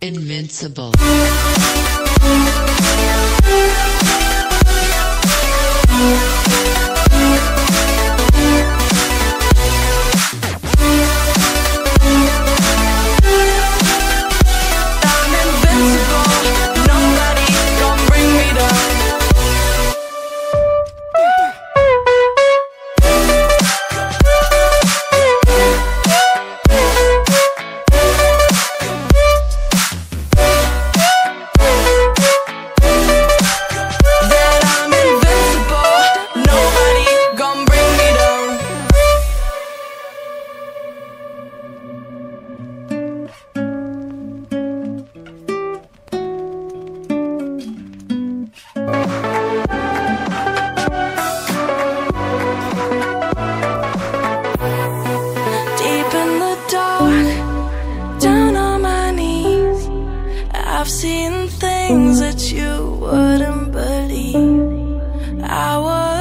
Invincible.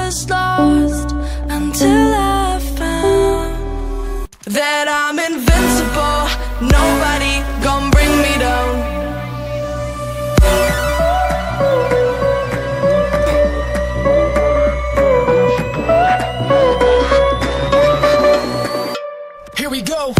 was lost until I found that I'm invincible. Nobody gonna bring me down. Here we go.